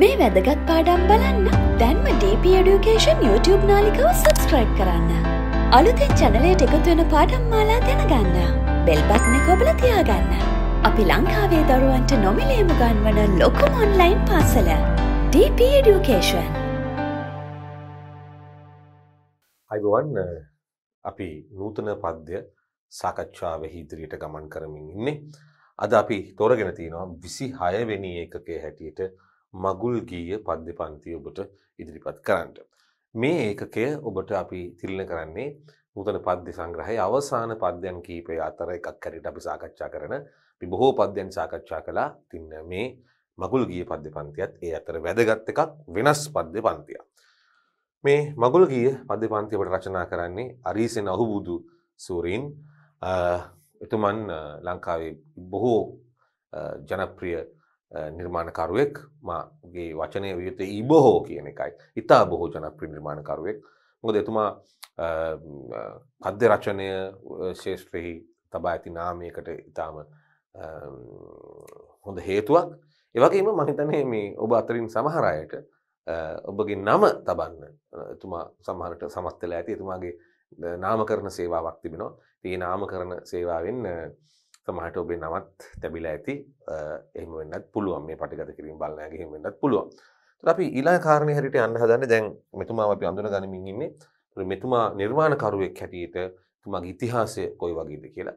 මේ වැදගත් පාඩම් බලන්න දැන්ම DP Education YouTube නාලිකව සබස්ක්‍රයිබ් කරන්න. අලුතෙන් චැනලයට එකතු වෙන පාඩම් මාලා දැනගන්න. බෙල් බට්න කොබල තියාගන්න. අපි ලංකාවේ දරුවන්ට නොමිලේම ගන්වන ලොකුම ඔන්ලයින් පාසල. DP Education. අයිබවන් අපි නූතන පද්‍ය සාකච්ඡාවෙහි ඉදිරියට ගමන් කරමින් ඉන්නේ. අද අපි තෝරගෙන තියෙනවා විසි හයවෙනි ඒකකේ හැටියට මගුල් ගීය පද්‍ය පන්ති ඔබට ඉදිරිපත් කරන්නට. මේ ඒකකය ඔබට අපි තිරණ කරන්නේ නූතන පද්‍ය සංග්‍රහය අවසාන පද්‍යයන් කීපය අතර එකක් කැරට අපි සාකච්ඡා කරන අපි බොහෝ පද්‍යයන් සාකච්ඡා කලා තින්න මේ මගුල් ගිය පද්‍ය පන්තියත් ඒ අතර වැදගත් එකක් වෙනස් පද්‍ය පන්තිය. මේ මගුල් ගිය පද්‍ය පන්තියට රචනා කරන්නේ අරීසෙන අහුබුදු සූරීන් එතුමන් ලංකාවේ බොහෝ ජනප්‍රිය නිර්මාණකරුවෙක් මගේ වචනය වියත ඉබොහෝ කියන එකයි. ඉතා බොහෝ ජනප්‍රි නිර්මාණකරුවෙක්. මොකද එතුමා පද්‍ය රචනය ශේෂත්‍රහි තබා ඇති නාමයකට ඉතාම හොඳ හේතුවක්. ඒවගේම මහිතනය මේ ඔබ අතරින් සමහරයට ඔබගේ නම තබන්න එතුමා සමහරට සමත්වල ඇති. එතුමාගේ නාම කරන සේවාවක් තිබෙනවා. ඒ නාම කරන සේවාවෙන් සමහට ඔබේ නමත් තැබිල ඇති. එහම වෙන්නත් පුළුවන්. මේ පටිගත කිරීම බලනෑගේ වෙන්නත් පුළුවන්. අපි ඊලා කාරණය හරිට අන්න හදන්න දැන් මෙතුමා අපි අඳුන ගනිමින් ඉන්නේ. මෙතුමා නිර්මාණකරුවෙක් හැටියට තුමාගේ ඉතිහාසය කොයි වගේද කියලා.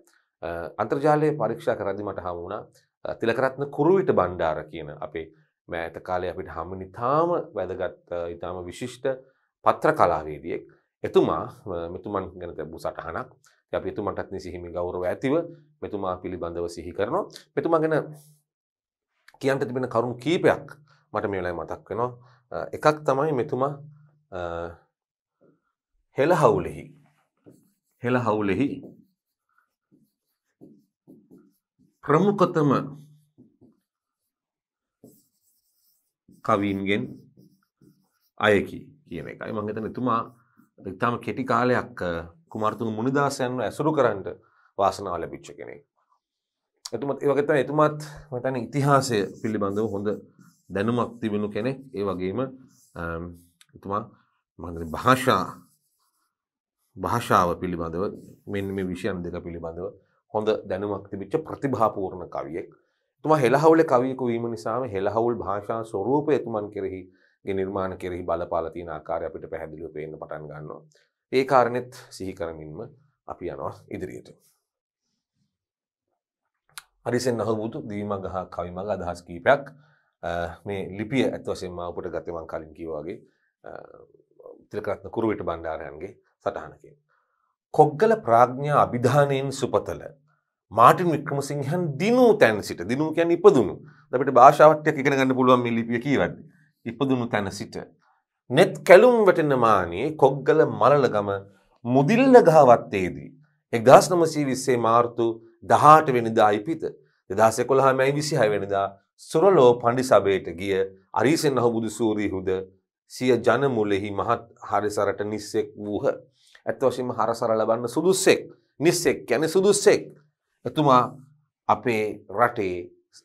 අන්තර්ජාලය පරීක්ෂා කරදි මට හමුණා තිලකරත්න කුරුවිට බණ්ඩාර කියන අපේ මෑත කාලය අපිට හමනි තාම වැදගත් ඉතාම විශිෂ්ට පත්‍ර කලාවේදියෙක්. එතුමා මෙතුමන් ගැන තැබූ සටහනක්. අපි එතුමටත් නිසිහිමි ගෞරව ඇතිව මෙතුමා පිළිබඳව සිහි කරනවා. මෙතුමා ගැන කියන්ට තිබෙන කරුණු කීපයක් මට මේ වෙලාවේ මතක් වෙනවා. එකක් තමයි මෙතුමා හෙළහවුලෙහි හෙළහවුලෙහි ප්‍රමුඛතම කවීන්ගෙන් අයකි කියන එකයි. මං හිතන්නේ එතුමා ඉතාම කෙටි කාලයක් කුමාරතුන් මුනිදාසයන්ව ඇසුරු කරන්නට වාසනාව ලැබිච්ච කෙනෙක්. එතුමත් ඒවගත එතුමත් මතන ඉතිහාසය පිළිබඳව හොඳ දැනුමක් තිබෙනු කෙනෙක් ඒ වගේම එතුමා මන්ද භාෂා භාෂාව පිළිබඳව මෙන් මේ විෂයන් දෙක පිළිබඳව හොඳ දැනුමක් තිබිච්ච ප්‍රතිභාපූර්ණ කවියෙක් තුමා හෙළහවුල කවියකු වීම නිසාම හෙළහවුල් භාෂා ස්වරූප එතුමන් කෙරෙහි නිර්මාණ කෙරෙහි බලපාල තියෙන ආකාරය අපිට පැහැදිලිව පේන්න පටන් ගන්නවා. ඒ කාරණෙත් සිහි කරමින්ම අපි යනවා ඉදිරියට. හරිසෙන් අහබුතු දීමග හා කවිමග අදහස් කීපයක් මේ ලිපිය ඇත් වශයෙන්ම ඔපට ගතමන් කලින් කිව්වාගේ තිලකරත්න කුරුවිට බණ්ඩාරයන්ගේ සටහනකින්. කොග්ගල ප්‍රාඥා අභිධානයෙන් සුපතල මාටින් වික්‍රමසිංහන් දිනූ තැන් සිට දිනූ කියැන ඉපදුණු දට භාෂාවට්‍යයක් ඉගෙන ගන්න පුළුවන් මේ ලිපිය කීවද ඉපදුණු තැන සිට නෙත් කැලුම් වැටෙන මානයේ කොග්ගල මලලගම මුදිල්ල ගහවත්තේදී. එක්දස් නමසී විස්සේ මාර්තු දහට වෙනිදා ඉපිත දෙදස් එකොළහා මැයි විසිහය වෙනිදා සුරලෝ පණ්ඩි සබයට ගිය අරිසෙන් අහ බුදු සූරීහුද සිය ජනමුලෙහි මහත් හරිසරට නිස්සෙක් වූහ. ඇත්ත වශයෙන්ම හරසර ලබන්න සුදුස්සෙක් නිස්සෙක් යැන සුදුස්සෙක්. එතුමා අපේ රටේ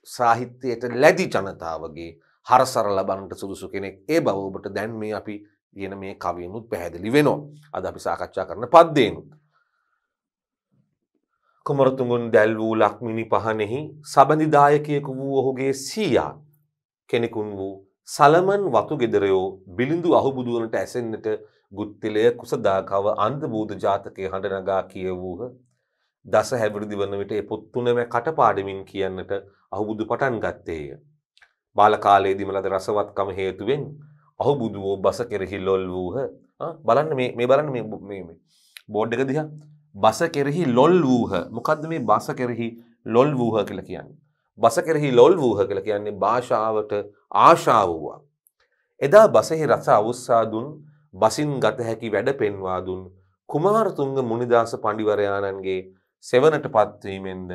සාහිත්‍යයට ලැදි ජනතාවගේ හරසර ලබන්නට සුදුසු කෙනෙක් ඒ බව ඔබට දැන් මේ අපි කියන මේ කවියනුත් පැහැදිලි වෙනවා. අද අපි සාකච්ඡා කරන පද්දේනුත්. කුමරතුමුන් දැල් වූ ලක්මිනි පහනෙහි සබඳිදායකයෙකු වූ ඔහුගේ සීයා කෙනෙකුන් වූ සලමන් වතු ගෙදරයෝ බිලිඳු අහුබුදුවනට ඇසෙන්න්නට ගුත්තිලය කුසදාකව අන්ද බූධ ජාතකය හඬනගා කියවූහ දස හැවිරිදි වන විට පොත්තුනම කටපාඩමින් කියන්නට අහුබුදු පටන් ගත්තේය. බාලකාලයේදිම ලද රසවත්කම හේතුවෙන් අහු බුදුවෝ බස කෙරෙහි ලොල් වූහ බලන්න මේ බලන්න මේ බෝඩ් එක දිහා බස කෙරෙහි ලොල් වූහ මොකක්ද මේ බස කෙරෙහි ලොල් වූහ කියලා කියන්නේ. බස කෙරෙහි ලොල් වූහ කියලා කියන්නේ භාෂාවට ආශාව වූවා. එදා බසෙහි රස අවුස්සා දුන් බසින් ගත හැකි වැඩ පෙන්වා දුන් කුමාරතුංග මුනිදාස පඬිවරයාණන්ගේ සෙවනට පත්වීමෙන්ද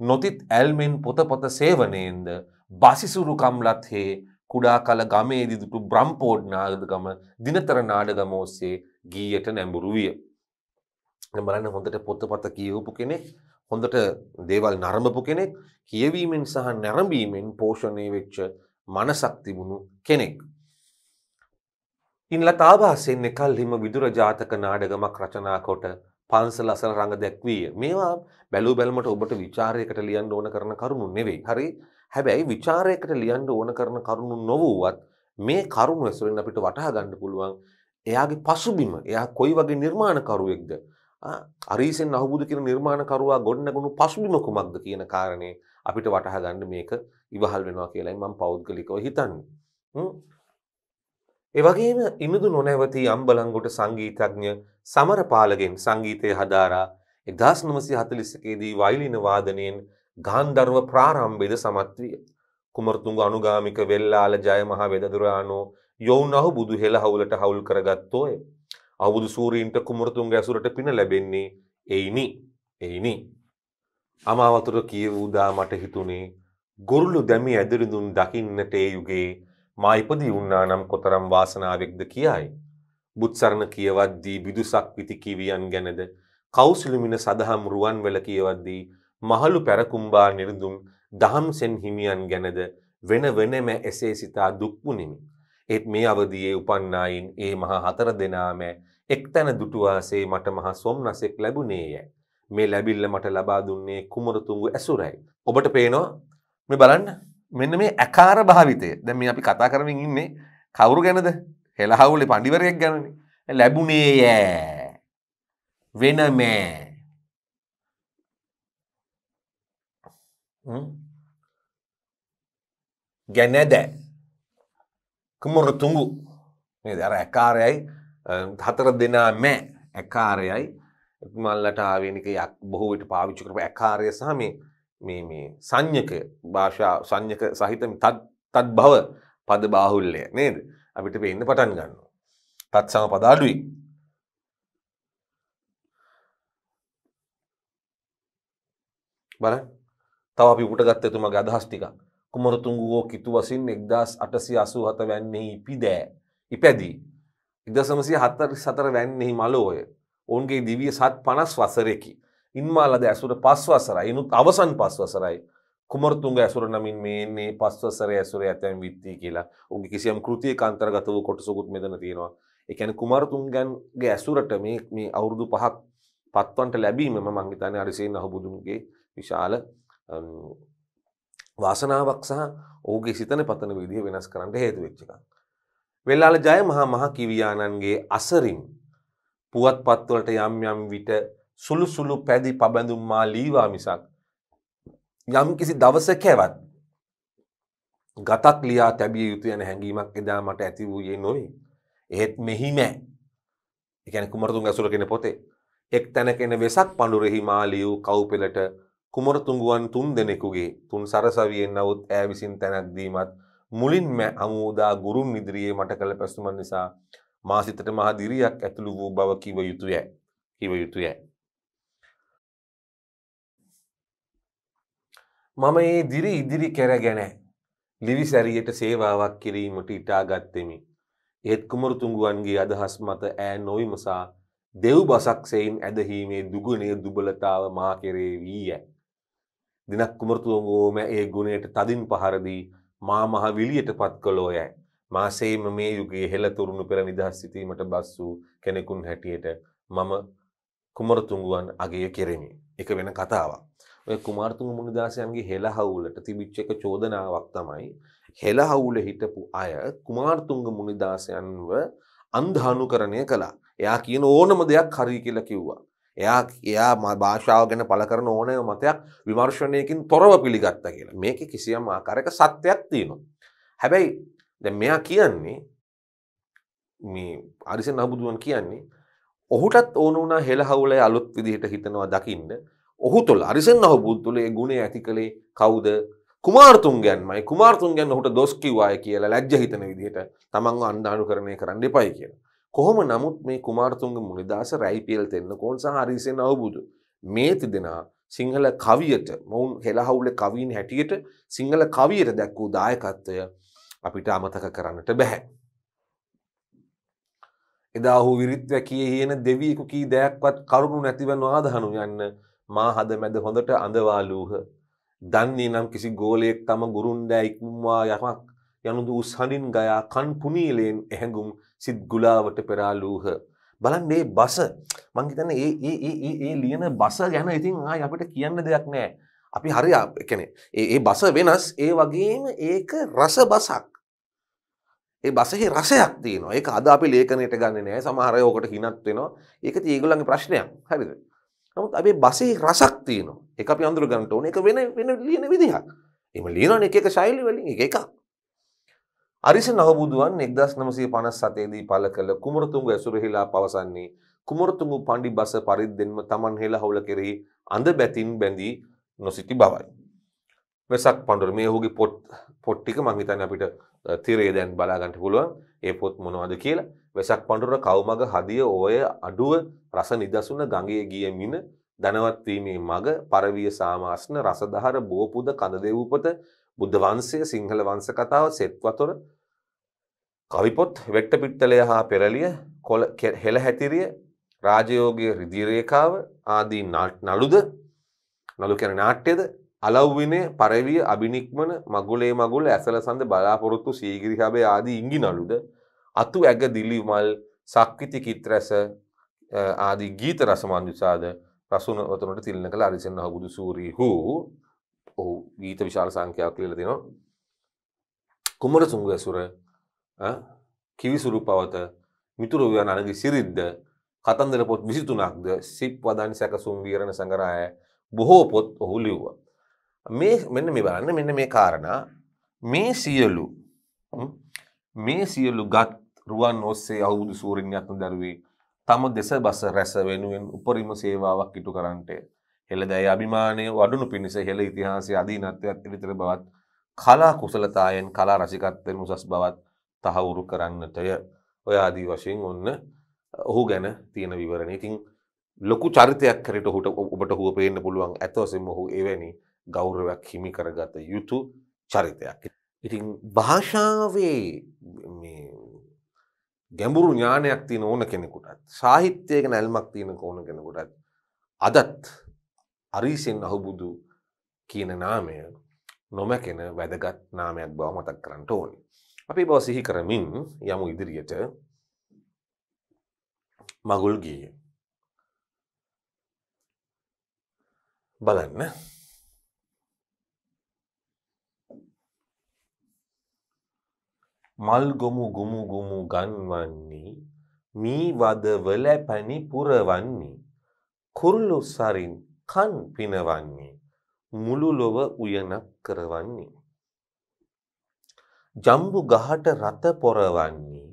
නොතිත් ඇල්මෙන් පොතපොත සේවනයෙන්ද බසිසුරු කම්ලත් හේ කුඩා කල ගමේදි දුටු බ්‍රම්පෝඩ් නාගදගම දිනතර නාඩගම ඔස්සේ ගීයට නැඹුරු විය. බලන්න හොඳට පොත්තපත කියවපු කෙනෙක් හොඳට දේවල් නරඹපු කෙනෙක් කියවීමෙන් සහ නැරඹීමෙන් පෝෂණය වෙච්ච මනසක් තිබුණු කෙනෙක්. ඉන් ලතාභාසයෙන් එකල්හිම විදුර ජාතක නාඩගමක් රචනා කොට පන්සල අසල රඟ දැක්වීය. මේවා බැලූ බැලමට ඔබට විචාරයකට ලියන්න ඕන කරන කරුණු නෙවෙයි. හරි හැබැයි විචාරයකට ලියන්න ඕන කරන කරුණු නොවුවත් මේ කරුණු ඇසුරෙන් අපිට වටහා ගන්න පුළුවන් එයාගේ පසුබිම එයා කොයි වගේ නිර්මාණකරුවෙක්ද අරීසෙන් අහුබුදු කියන නිර්මාණකරුවා ගොඩනැගුණු පසුබිම කුමක්ද කියන කාරණේ අපිට වටහා ගන්න මේක ඉවහල් වෙනවා කියලායි මම පෞද්ගලිකව හිතන්නේ. ඒ වගේම ඉනුදු නොනැවති අම්බලන්ගොට සංගීතඥ සමරපාලගෙන් සංගීතය හදාරා 1941 දී වයලින වාදනයෙන් ගාන්ධර්ව ප්‍රාරම්භයේද සමත් විය. කුමරතුංග අනුගාමික වෙල්ලාල ජය මහ වෙදදුරාණෝ යොවුනහු බුදු හෙළ හවුලට හවුල් කරගත්තෝය. අවුදු සූරීන්ට කුමරතුංග ඇසුරට පින ලැබෙන්නේ එයිනි. එයිනි. අමාවතුර කියවූදා මට හිතුනේ ගොරුළු දැමි ඇදිරිඳුන් දකින්නට ඒ යුගයේ මා ඉපදී වුණා නම් කොතරම් වාසනාවෙක්ද කියයි. බුත්සරණ කියවද්දී බිදුසක් විති කිවියන් ගැනද කෞසිලුමින සදහම් රුවන් වෙල කියවද්දී මහලු පැරකුම්බා නිර්දුන් දහම්සෙන් හිමියන් ගැනද වෙන වෙනම එසේ සිතා දුක්මුනිමි. ඒත් මේ අවදියේ උපන්නායින් ඒ මහා හතර දෙනාම එක්තැන දුටුවාසේ මට මහා සොම්නසෙක් ලැබුණේය. මේ ලැබිල්ල මට ලබා දුන්නේ කුමරතුංගු ඇසුරයි. ඔබට පේනවා මේ බලන්න මෙන්න මේ ඇකාර භාවිතය දැන් මේ අපි කතා කරමින් ඉන්නේ කවුරු ගැනද? හෙළහවුලේ පඬිවරයෙක් ගැනනේ. ලැබුණේ යෑ. වෙනමෑ. ගැනද කුමරතුංගු මේ අර ඇකාරයයි හතර දෙනා මෑ ඇකාරයයි මල්ලට ආවෙනික යක් බොහෝ විට පාවිච්චි කරපු ඇකාරය සහ මේ මේ මේ සංඥක භාෂා සංඥක සහිත තත් තත් භව පද බාහුල්‍යය නේද? අපිට පේන්න පටන් ගන්නවා. තත් සම පද අඩුයි. බලන්න. තව අපි උපුට ගත්ත එතුමගේ අදහස් ටික. කුමරතුංගුවෝ කිතු වසින් 1887 වැන්නේ ඉපිදෑ. ඉපැදී. 1944 වැන්නේ මලෝය. ඔවුන්ගේ දිවිය සත් 50 වසරකි. ඉන්මාලද ඇසුර පස් වසරයි. ඉනුත් අවසන් පස් වසරයි. කුමරතුංග ඇසුර නමින් මේ පස්වසර ඇසුර ඇතැම් විත්ති කියලා උගේ කිසියම් කෘතිය කන්තර්ගත වූ කොටසකුත් මෙතන තියෙනවා. ඒ කියන්නේ කුමාරතුංගන්ගේ ඇසුරට මේ මේ අවුරුදු පහක් පත්වන්ට ලැබීම මම හිතන්නේ අරිසේන අහුබුදුන්ගේ විශාල වාසනාවක් සහ ඔහුගේ සිතන පතන විදිහ වෙනස් කරන්න හේතු වෙච්ච එකක්. වෙල්ලාල ජය මහා මහ කිවියානන්ගේ අසරින් පුවත්පත්වලට යම් යම් විට සුළු සුළු පැදි පබඳුම් මා ලීවා මිසක් යම් කිසි දවසකැවත් ගතක් ලියා තැබිය යුතු යන හැඟීමක් එදා මට ඇති වූයේ නොවේ. එහෙත් මෙහිමෑ එකැන කුමරතුන් ඇසුර කෙන පොතේ එක් තැනකෙන වෙසක් පඩුරෙහි මාලියූ කව්පෙලට කුමරතුංගුවන් තුන් දෙනෙකුගේ තුන් සරසවියෙන් නවත් ෑ විසින් තැනක්දීමත් මුලින් මෑ අමුූදා ගුරුන් ඉදිරියේ මට කළ පැස්තුමන් නිසා මාසිතට මහ දිරියක් ඇතුළු වූ බව කිව යුතුය කිව යුතුය. මම ඒ දිරි ඉදිරි කැරගෙන ලිවි සැරියට සේවාවක් කිරීමට ඉටා ගත්තෙමි. ඒත් කුමරුතුංගුවන්ගේ අදහස් මත ඈ නොවිමසා දෙව් බසක් සෙයින් ඇදහීමේ දුගුණේ දුබලතාව මා කෙරේ වීය. දිනක් කුමරතුංගෝම ඒ ගුණයට තදින් පහරදී මා මහ විලියට පත් කළෝයයි. මා සේම මේ යුගයේ හෙළතුරුණු පෙර නිදහස් සිතීමට බස් වූ කෙනෙකුන් හැටියට මම කුමරතුංගුවන් අගය කෙරෙමි. එක වෙන කතාවක්. ඔය කුමාරතුංග මුනිදාසයන්ගේ හෙළහවුලට තිබිච්ච එක චෝදනාවක් තමයි හෙළහවුල හිටපු අය කුමාරතුංග මුනිදාසයන්ව අන්ධානුකරණය කළා. එයා කියන ඕනම දෙයක් හරි කියලා කිව්වා. එයා එයා භාෂාව ගැන පළ කරන ඕනෑ මතයක් විමර්ශණයකින් තොරව පිළිගත්ත කියලා. මේකේ කිසියම් ආකාරයක සත්‍යයක් තියෙනවා. හැබැයි දැන් මෙයා කියන්නේ මේ අරිසන් අහබුදුවන් කියන්නේ ඔහුටත් ඕන වුණා හෙළහවුලේ අලුත් විදිහට හිතනවා දකින්න ඔහු තුළ අරිසෙන් අහු බුද්තුලේ ගුණේ ඇති කළේ කවුද කුමාර්තුන්ගැන්මයි කුමාර්තුන්ගැන් ඔහුට දොස් කිව්වාය කියලා ලැජ්ජ හිතන විදිහට තමන්ව අන්ධානුකරණය කරන්න එපයි කියලා. කොහොම නමුත් මේ කුමාර්තුන්ගේ මුනිදාස රැයිපියල් තෙන්න කෝන් සහ අරිසෙන් අවබුදු මේ තිදෙනා සිංහල කවියට මොවුන් හෙළහවුල කවීන් හැටියට සිංහල කවියට දැක් වූ දායකත්වය අපිට අමතක කරන්නට බැහැ. එදා හු විරිත් වැකිය කියන දෙවියකු කී දෙයක්වත් කරුණු නැතිව නොආදහනු යන්න මා හද මැද හොඳට අඳවාලූහ. දන්නේ නම් කිසි ගෝලයෙක් තම ගුරුන්දෑ ඉක්මවා යමක් යනුදු උස්හඬින් ගයා කන් පුනීලයෙන් ඇහැඟුම් සිත් ගුලාවට පෙරාලූහ. බලන්න මේ බස මං හිතන්නේ ඒ ඒ ඒ ඒ ඒ ලියන බස ගැන ඉතින් ආයි අපිට කියන්න දෙයක් නැහැ. අපි හරි කියන්නේ ඒ ඒ බස වෙනස් ඒ වගේම ඒක රස බසක්. ඒ බසෙහි රසයක් තියෙනවා. ඒක අද අපි ලේඛනයට ගන්නෙ නැහැ. සමහර අය ඕකට හිනත් වෙනවා. ඒක ඉතින් ඒගොල්ලන්ගේ ප්‍රශ්නයක්. හරිද? නමුත් අපි බසෙහි රසක් තියෙනවා. ඒක අපි අඳුර ගන්න ඕනේ. ඒක වෙන වෙන ලියන විදිහක්. එහෙම ලියනවනේ එක එක ශෛලි වලින් එක එකක්. අරිස නවබුදුවන් එක්දස් නමසය පනස් සතේදී පල කළ කුමරතුන්ග ඇසුරහිලා පවසන්නේ කුමරතුමු පණ්ඩි බස පරිද්දෙන්ම තමන් හෙළ හවුල කෙරෙහි අඳ බැතින් බැඳී නොසිටි බවයි. වෙසක් පණ්ඩුර මේ හුගේ පොට් පොට්ටික මංහිතන් අපිට තිරේ දැන් බලාගන්ට පුළුවන් ඒ පොත් මොනවද කියලා වෙසක් පණ්ඩුර කවමග හදිය ඕය අඩුව රස නිදසුන ගගේ ගිය මින දනවත්වීමේ මග පරවිය සාමාස්න රසදහර බෝපුද කඳ දෙවූපත බුද්ධ වන්සය සිංහල වංස කතාව සෙත්වතොර කවිපොත් වෙට්ට පිට්ටලය හා පෙරලිය කොළ හෙළ හැතිරිය රාජයෝගය රිදිරේකාව ආදී නළුද නළු කැන නාට්‍යද අලව්විනේ පරවිය අභිනික්මන මගුලේ මගුල ඇසල සඳ බලාපොරොත්තු සීගිරිහබේ ආදී ඉංගි නළුද අතු ඇග දිලි මල් සක්විති කිත්රැස ආදී ගීත රසමන්දුසාද රසුන ඔතනට තිල්න කළ අරිසෙන් හබුදු සූරී හූ ඔහු ගීත විශාල සංඛ්‍යාවක් ලියලා දෙනවා කුමර සුංග ඇසුර කිවිසුරු පවත මිතුරුවයන් අනගි සිරිද්ද කතන්දර පොත් විසිතුනක්ද සිප් වදන් සැකසුම් වීරණ සඟරාය බොහෝ පොත් ඔහු ලිව්ව. මේ මෙන්න මේ බලන්න මෙන්න මේ කාරණා. මේ සියලු මේ සියලු ගත් රුවන් ඔස්සේ අවුදු සූරින් යත්න දරුවේ තම දෙස බස රැස වෙනුවෙන් උපරිම සේවාවක් ඉටු කරන්නට හෙළ දැයි අභිමානය වඩුණු පිණිස හෙළ ඉතිහාසය අධීනත්වයක් ඉරිතර බවත් කලා කුසලතායෙන් කලා රසිකත්වයෙන් උසස් බවත් තහවුරු කරන්නටය ඔය ආදී වශයෙන් ඔන්න ඔහු ගැන තියෙන විවරණ ඉතින් ලොකු චරිතයක් කරට හුට ඔබට හුව පේන්න පුළුවන් ඇතවසෙම ඔහු එවැනි ගෞරවයක් හිමි කරගත යුතු චරිතයක්. ඉතින් භාෂාවේ ගැඹුරු ඥානයක් තියෙන ඕන කෙනෙකුටත් සාහිත්‍යයක නැල්මක් තියෙන ඕන කෙනෙකුටත් අදත් අරීසෙන් අහුබුදු කියන නාමය නොමැකෙන වැදගත් නාමයක් බව මතක් කරන්නට ඕනි. අපි බව සිහි කරමින් යමු ඉදිරියට මගුල් ගිය. බලන්න මල් ගොමු ගොමු ගොමු ගන්වන්නේ මී වදවල පැණි පුරවන්නේ කුරුළු සරින් කන් පිනවන්නේ මුළු ලොව උයනක් කරවන්නේ. ජම්බු ගහට රත පොරවන්නේ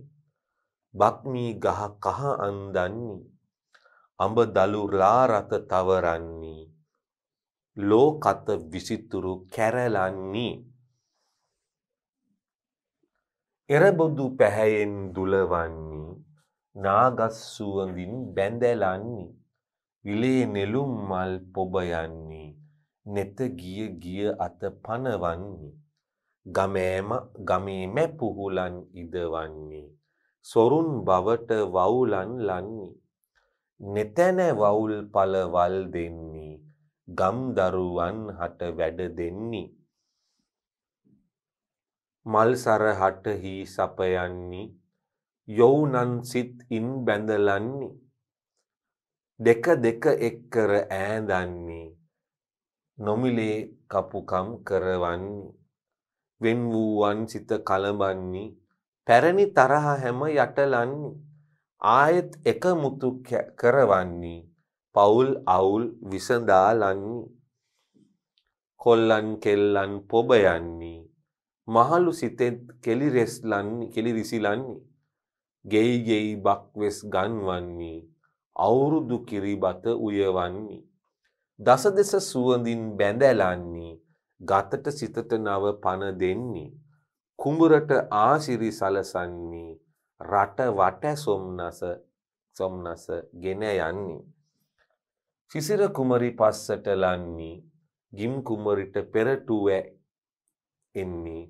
බක්මී ගහ කහ අන්දන්නේ. අඹ දළුලා රත තවරන්නේ ලෝකත විසිතුරු කැරලන්නේ. එරබොදු පැහැයෙන් දුලවන්නේ නාගස් සුවඳින් බැඳලන්නේ. විලේ නෙළුම් මල් පොබ යන්නේ නෙත ගිය ගිය අත පනවන්නේ ගමෑම ගමේම පුහුලන් ඉදවන්නේ සොරුන් බවට වවුලන් ලන්නේ නෙතැන වවුල් පලවල් දෙන්නේ ගම් දරුවන් හට වැඩ දෙන්නේ මල් සරහට හි සපයන්නේ යොවුනන් සිත් ඉන් බැඳලන්නේ දෙක දෙක එක්කර ඈදන්නේ නොමිලේ කපුකම් කරවන්නේ වෙන් වූවන් සිත කලබන්නේ පැරණි තරහ හැම යටලන්නේ ආයෙත් එක මුතු කරවන්නේ පවුල් අවුල් විසඳාලන්නේ කොල්ලන් කෙල්ලන් පොබ යන්නේ මහලු සිතෙත් කෙලිරෙස්ලන්නේ කෙලිරිසිලන්නේ ගෙයි ගෙයි බක්වෙස් ගන්වන්නේ අවුරුදු කිරිබත උයවන්නේ. දස දෙස සුවඳින් බැඳලන්නේ ගතට සිතට නව පණ දෙන්නේ කුඹරට ආසිරි සලසන්නේ රට වට සොම්නස සොම්නස ගෙන යන්නේ. සිසිර කුමරි පස්සට ලන්නේ ගිම් කුමරිට පෙරටුව එන්නේ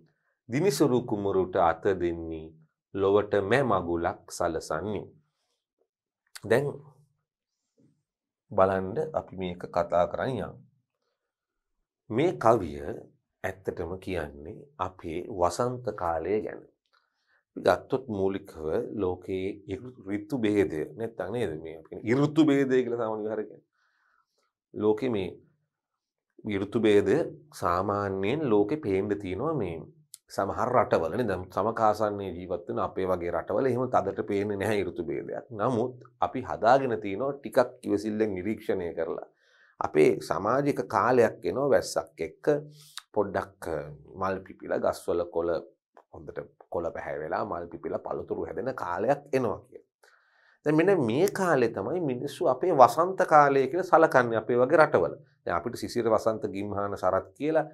දිනිසුරු කුමරුට අත දෙන්නේ ලොවට මෑ මගුලක් සලසන්නේ. දැන් බලන්ඩ අපි මේක කතා කරන්න යම් මේ කවිය ඇත්තටම කියන්නේ අපේ වසන්ත කාලය ගැන. ගත්තොත් මූලිකව ලෝකයේ රිත්තු බේදය නැත්තං නේද මේ ඉරුත්තු බේදය කියල සාමනි හරක. ලෝකෙ මේ විරුතු බේද සාමාන්‍යයෙන් ලෝකෙ පේන්ඩ තියෙනවා මේ සමහර රටවලන දම් සමකාසන්නේ ජීවත්වන අපේ වගේ රටවල එහෙම තදට පේන නැහැ ඉරුතු බේදයක් නමුත් අපි හදාගෙන තියනවා ටිකක් කිවසිල්ලෙන් නිරීක්ෂණය කරලා. අපේ සමාජික කාලයක් එනවා වැස්සක් එක්ක පොඩ්ඩක් මල් පිපිල ගස්වල කොල හොඳට කොල පැහැවෙලා මල් පිපිල පළතුරු හැදෙන කාලයක් එනවා කිය. මෙන මේ කාලෙ තමයි මිනිස්සු අපේ වසන්ත කාලය කියල සලකන්න අපේ වගේ රටවල. අපිට සිසිර වසන්ත ගිම්හාන සරත් කියලා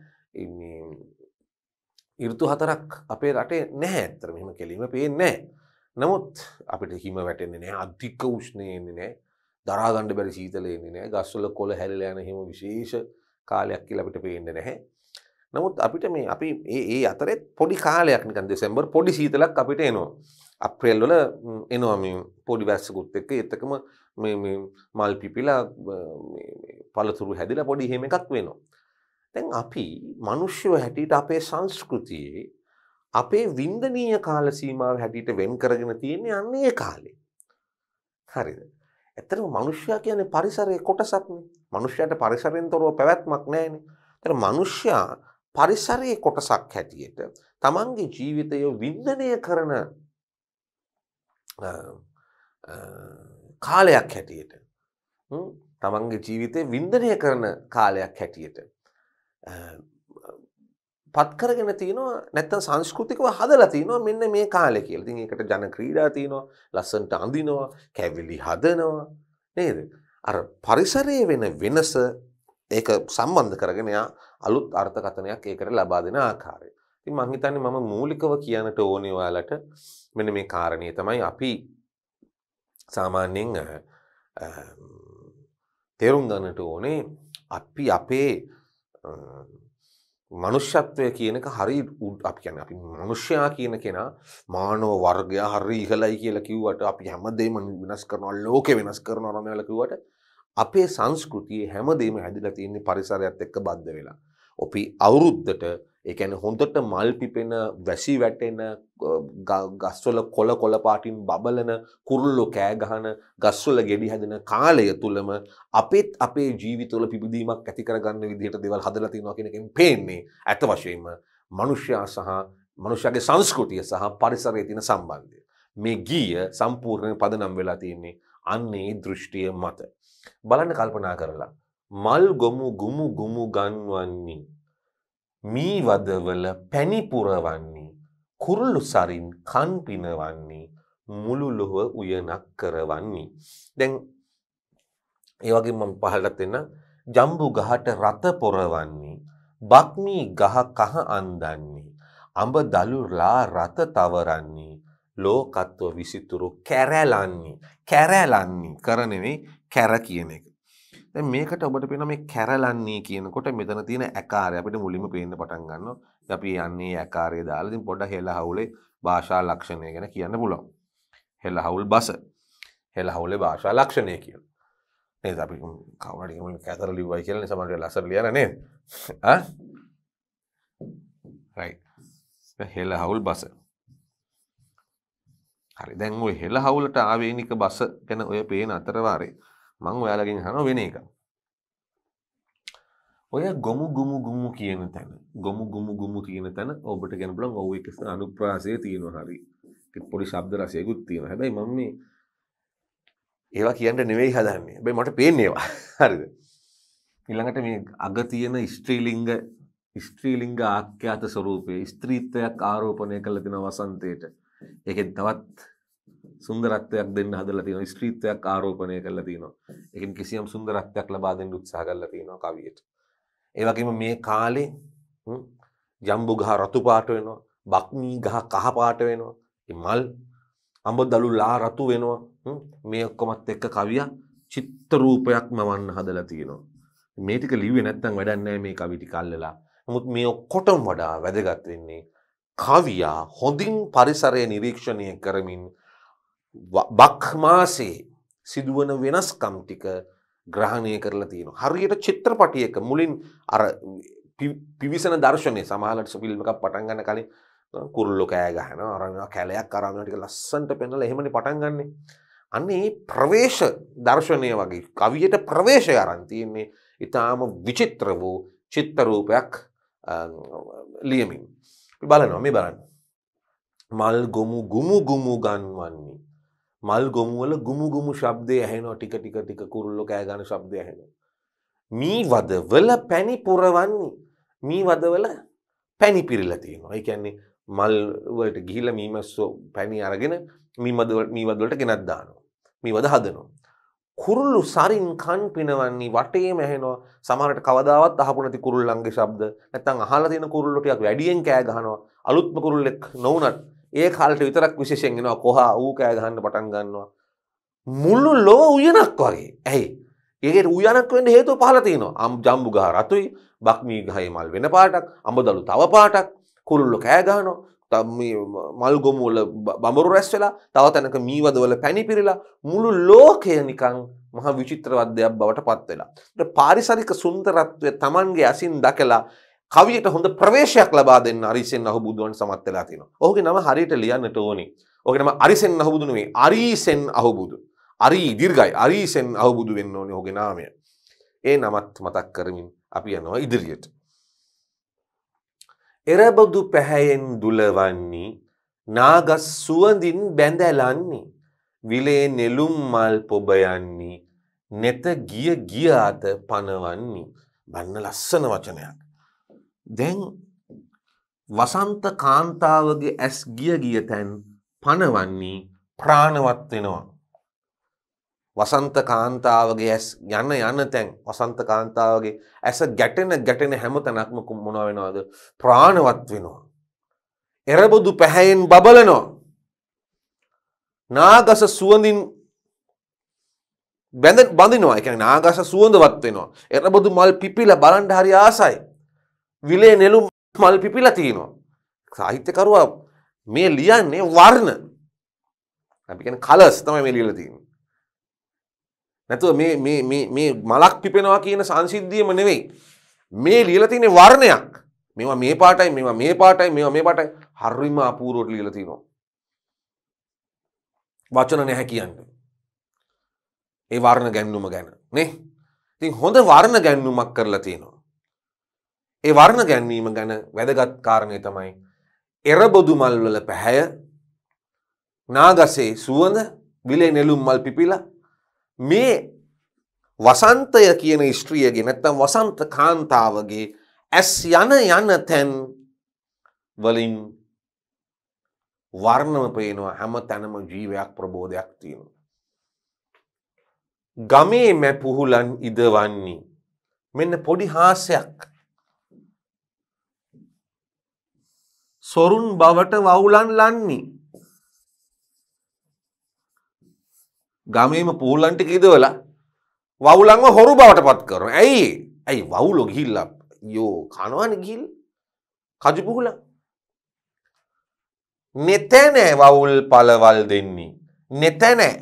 ඉරුතු හතරක් අපේ රටේ නැහැ ඇත්තර මෙම කෙලීම පේෙන්නේ නමුත් අපිට හිම වැටෙන්නේ නෑ අධික උෂ්ණයන්නේ නෑ දරාගණ්ඩ බැරි සීතලයන්නේ නෑ ගස්වල කොල හැල යන හිම විශේෂ කාලයක් කියල අපිට පේන්න නැහැ. නමුත් අපිට මේ අපි ඒ අතරෙත් පොඩි කාලයක් නිකන් දෙසැම්බර් පොඩි සීතලක් අපිට එනවා. අප්‍රෙල්වල එනවා මේ පොඩි වැස්සකුත් එක්ක. එත්තකම මල් පිපිලා පලතුරු හැදිලා පොඩි හෙම එකක් වෙනවා. තැන් අපි මනුෂ්‍යව හැටියට අපේ සංස්කෘතියේ අපේ වින්දනීය කාල සීමාව හැටියට වෙන් කරගෙන තියෙන්නේ අන්නේ කාලේ. හරිද. ඇතරම මනුෂ්‍යයා කියන පරිසරය කොටසක්න මනුෂ්‍යයට පරිසරෙන් තොරව පැවැත්මක් නෑන. තර මනුෂ්‍යයා පරිසරයේ කොටසක් හැටියට තමන්ගේ ජීවිතය වින්දනය කරන කාලයක් හැටියට තමන්ගේ ජීවිතය වින්දනය කරන කාලයක් හැටියට පත්කරගෙන තියනවා නැත්ත සංස්කෘතිකව හදල තියනවා මෙන්න මේ කාලෙ කියල ති එකට ජන ක්‍රීඩා තියනවා ලස්සන්ට අඳිනවා කැවිලි හදනවා නේද. අර පරිසරය වෙන වෙනස ඒක සම්බන්ධ කරගෙනයා අලුත් අර්ථකතනයක් ඒකට ලබා දෙෙන ආකාරය. ති මංහිතන්නේ මම මූලිකව කියනට ඕනිවාලට මෙන මේ කාරණය තමයි අපි සාමාන්‍යෙන් තේරුම් ගන්නට ඕනේ අපි අපේ මනුෂ්‍යත්වය කියනක හරි උඩ් අප කියන අපි මනුෂ්‍යයා කියන කෙනා මානෝ වර්ගය හරි ඉහලයි කියලා කිව්වට අපි හැමදේම වෙනස් කරනවා ලෝක වෙනස් කරනවා නමල කිවට අපේ සංස්කෘතිය හැමදේම හැදිලා තියන්නේ පරිසරයත් එක්ක බද්ධ වෙලා. ඔපි අවුරුද්ධට එකැන හොඳට මල් පිපෙන වැසි වැටෙන ගස්වල කොල කොල පාටින් බබලන කුරුල්ලො කෑගහන ගස්වල ගෙඩි හැදෙන කාලය තුළම අපත් අපේ ජීවිතවල පිබිදීමක් ඇති කරගන්න විදිහට දෙවල් හදලතිනවා කෙනකින් පේන්නේ ඇත වශයෙන්ම මනුෂ්‍යයා සහ මනුෂ්‍යගේ සංස්කෘතිය සහ පරිසරය තින සම්බන්ධය. මේ ගීය සම්පූර්ණය පදනම් වෙලා තියන්නේ අන්නේ දෘෂ්ටිය මත. බලන්න කල්පනා කරලා. මල් ගොමු ගුමු ගුමු ගන්වන්නේ මී වදවල පැණිපුරවන්නේ කුරුල්ලු සරින් කන් පිනවන්නේ මුළු ලොව උයනක් කරවන්නේ. දැන් ඒවගේ මම පහලට එන්න ජම්බු ගහට රත පොරවන්නේ බක්මී ගහ කහ අන්දන්නේ අඹ දළුලා රත තවරන්නේ ලෝකත්ව විසිතුරු කැරැලන්නේ කැරැලන්නේ කරනෙවෙයි කැර කියන එක. දැන් මේකට ඔබට පේන මේ කැරලන්නේ කියනකොට මෙතන තියෙන ඇකාරය අපිට මුලින්ම පේන්න පටන් ගන්නවා. අපි යන්නේ ඇකාරය දාලා ඉතින් පොඩ්ඩක් හෙළ හවුලේ භාෂා ලක්ෂණය ගැන කියන්න පුළුවන්. හෙළ හවුල් බස. හෙළ හවුලේ භාෂා ලක්ෂණය කියලා. නේද අපි කවුරුහරි මොන කැතර ලිව්වයි කියලා නේ සමහර වෙලාවට ලස්සන ලියන නේද? ආ? රයිට්. හෙළ හවුල් බස. හරි දැන් ඔය හෙළ හවුලට ආවේනික බස ගැන ඔය පේන අතරවාරේ මං ඔයාලගෙන් හන වෙන එක. ඔය ගොමු ගුමු ගුමු කියන තැන ගොමු ගුමු ගුමු කියන තැන ඔබට ගැන බලන් ඔව එක අනුප්‍රාසය තියෙනවා හරි. පොඩි ශබ්ද රසයකුත් තියෙන හැබැයි මම මේ ඒවා කියන්න නෙවෙයි හදන්නේ. බයි මට පේනේවා හරිද? ඉළඟට මේ අග තියෙන ස්ත්‍රීලිංග ස්ත්‍රීලිංග ආක්‍යාත ස්වරූපය ස්ත්‍රීත්වයක් ආරෝපණය කළ තින වසන්තයට එක තවත් සුන්දරත්වයක් දෙන්න හදලා තියෙන ස්ත්‍රීත්වයක් ආරෝපණය කරලා තියෙනවා. ඒකෙන් කිසියම් සුන්දරත්වයක් ලබා දෙන්න උත්සාහ කරලා තියෙනවා කවියට. ඒ වගේම මේ කාලේ ජම්බු ගහ රතු පාට වෙනවා, බක්මී ගහ කහ පාට වෙනවා. මල් අඹ දළු ලා රතු වෙනවා. මේ ඔක්කොමත් එක්ක කවිය චිත්ත රූපයක් මවන්න හදලා තියෙනවා. මේ ටික ලිව්වේ නැත්නම් වැඩක් නැහැ මේ කවි ටික අල්ලලා. නමුත් මේ ඔක්කොටම වඩා වැදගත් වෙන්නේ කවියා හොඳින් පරිසරය නිරීක්ෂණය කරමින් බක්මාසේ සිදුවන වෙනස්කම් ටික ග්‍රහණය කරලා තියෙනවා. හරියට චිත්‍රපටියක මුලින් අර පිවිසන දර්ශනය සමහලට ෆිල්ම් එකක් පටන් ගන්න කලින් කුරුල්ලො කෑ ගහන අරම කැලයක් කරමටික ලස්සන්ට පෙන්නල එහෙමනි පටන් ගන්නේ. අන්නේ ප්‍රවේශ දර්ශනය වගේ කවියට ප්‍රවේශය අරන් තියෙන්නේ ඉතාම විචිත්‍ර වූ චිත්තරූපයක් ලියමින්. බලනවා මේ බලන්න. මල් ගොමු ගුමු ගුමු ගන්වන්නේ. මල් ගොමුවල ගුමු ගුමු ශබ්දය ඇහෙනවා. ටික ටික ටික කුරුල්ලො කෑ ගන ශබ්දය ඇහෙනවා. මී වදවල පැණි පුරවන්නේ. මී වදවල පැණි පිරිල තියෙනවා. ඒ කියන්නේ මල් වලට ගිහිල්ලා මීමස්සෝ පැණි අරගෙන මීමද මීවදවලට ගෙනත් දානවා. මීවද හදනවා. කුරුල්ලු සරින් කන් පිනවන්නේ වටේම ඇහෙනවා. සමහරට කවදාවත් අහපු නැති කුරුල්ලන්ගේ ශබ්ද නැත්නම් අහලා තියෙන කුරුල්ලෝ ටිකක් වැඩියෙන් කෑ ගහනවා. අලුත්ම කුරුල්ලෙක් නොවුනත් ඒ කාලට විතරක් විශේෂයෙන් එනවා. කොහා ඌ කෑ ගහන්න පටන් ගන්නවා. මුළු ලොව උයනක් වගේ. ඇයි? ඒකට උයනක් වෙන්න හේතුව පහලා තියෙනවා. අම් ජම්බු ගහ රතුයි බක්මී ගහේ මල් වෙන පාටක් අඹදලු තව පාටක් කුරුල්ලෝ කෑ ගහනවා. මල් ගොමුවල බඹරු රැස් වෙලා තව තැනක මීවදවල පැණි පිරිලා මුළු ලෝකය නිකං මහ විචිත්‍රවත් දෙයක් බවට පත් වෙලා. පාරිසරික සුන්දරත්වය Tamanගේ ඇසින් දැකලා කවියට හොඳ ප්‍රවේශයක් ලබා දෙන්න අරිසෙන් අහුබුදුවන් සමත් වෙලා තියෙනවා. ඔහුගේ නම හරියට ලියන්නට ඕනි. ඔහුගේ නම අරිසෙන් අහුබුදු නෙවෙයි අරීසෙන් අහුබුදු. අරී දීර්ඝයි අරීසෙන් අහුබුදු වෙන්න ඕනේ ඔහුගේ නාමය. ඒ නමත් මතක් කරමින් අපි යනවා ඉදිරියට. එරබදු පැහැයෙන් දුලවන්නේ නාගස් සුවඳින් බැඳලන්නේ විලේ නෙළුම් මල් පොබයන්නේ නෙත ගිය ගිය අත පනවන්නේ බන්න ලස්සන වචනයක් දැන් වසන්ත කාන්තාවගේ ඇස් ගිය ගිය තැන් පනවන්නේ ප්‍රාණවත් වෙනවා වසන්ත කාන්තාවගේ ඇස් යන්න යන්න තැන් වසන්ත කාන්තාවගේ ඇස ගැටෙන ගැටෙන හැම තැනක්ම මොන වෙනවාද ප්‍රාණවත් වෙනවා. එරබුදු පැහැයෙන් බබලනවා. නාගස සුවඳින් බැඳ බඳිනවා එක නාගස සුවඳවත් වෙනවා. එරබුදු මල් පිපිල බලන්ඩ හරි ආසයි. විලේ නෙලු මල් පිපිල තියෙනවා. සාහිත්‍යකරුවා මේ ලියන්නේ වර්ණ අපිකන කලස් තමයි මේ ලියලා තියෙන්නේ. නැතුව මේ මලක් පිපෙනවා කියන සංසිද්ධියම නෙවෙයි. මේ ලියල තියෙන වර්ණයක් මෙවා මේ පාටයි මෙවා මේ පාටයි මෙවා මේ පාටයි හරිම අපූරුවට ලියලා තියෙනවා. වචන නැහැ කියන්න. ඒ වර්ණ ගැන්නුම ගැන නේ. ඉතින් හොඳ වර්ණ ගැන්නුමක් කරලා තියෙනවා. ඒ වර්ණ ගැන්වීම ගැන වැදගත් කාරණය තමයි එරබොදු මල් වල පැහැය නාගසේ සුවඳ විලේ නෙළුම් මල් පිපිලා මේ වසන්තය කියන ස්ත්‍රියගේ නැත්තම් වසන්ත කාන්තාවගේ ඇස් යන යන තැන් වලින් වර්ණම පේනවා හැම තැනම ජීවයක් ප්‍රබෝධයක් තියෙනවා. ගමේ මැ පුහුලන් ඉදවන්නේ මෙන්න පොඩි හාස්‍යයක්. සොරුන් බවට වවුලන් ලන්නේ. ගමේම පූල්ලන්ටික ඉදවලා වවුලන්ව හොරු බවට පත් කරන ඇයි? ඇයි වවුලො ගිහිල්ල? යෝ කනවන ගිල් කජුපුහුල නෙතැනෑ වවුල් පලවල් දෙන්නේ. නෙතැනෑ.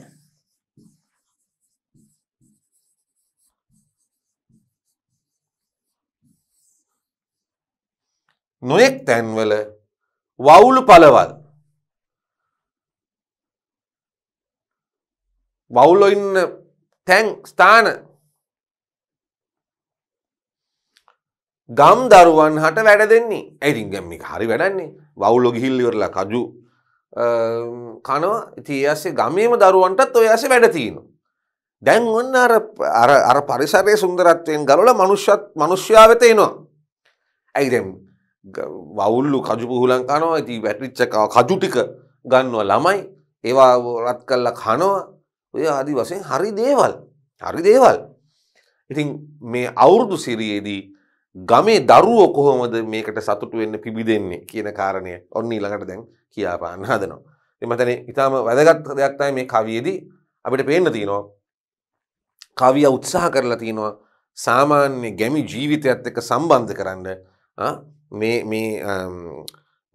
නොයෙක් තැන්වල වවුලු පලවල් වවුලො ඉන්න තැන් ස්ථාන. ගම් දරුවන් හට වැඩ දෙන්නේ. ඇයිතින් ගැම්මික හරි වැඩන්නේ. වවුලො ගිහිල්ලිවරලා කජු කනවා. තියසේ ගමේම දරුවන්ටත් ඔය ඇස වැඩතිීන. දැන් ඔන්න අර අර පරිසරය සුන්දරත්වයෙන් ගලල මනුෂ්‍යත් මනුෂ්‍යාවත එනවා. ඇයිදැම් වවුල්ලු කජුපුහුලන් කනවා ඇති වැටිච්චකාව කජුටික ගන්නවා ළමයි. ඒවා රත් කල්ල කනවා. ඔය ආදි වශයෙන් හරි දේවල් හරි දේවල්. ඉතින් මේ අවුරුදු සිරියේදී ගමේ දරුවෝ කොහොමද මේකට සතුටු වෙන්න පිබිදෙන්නේ කියන කාරණය ඔන්න ඊළඟට දැන් කියාපාන්න හදනවා. එමතන ඉතාම වැදගත් දෙයක් තමයි මේ කවියේදී අපිට පේන්න තියෙනවා. කවිය උත්සාහ කරලා තියෙනවා සාමාන්‍ය ගැමි ජීවිතයත් එක්ක සම්බන්ධ කරන්න මේ මේ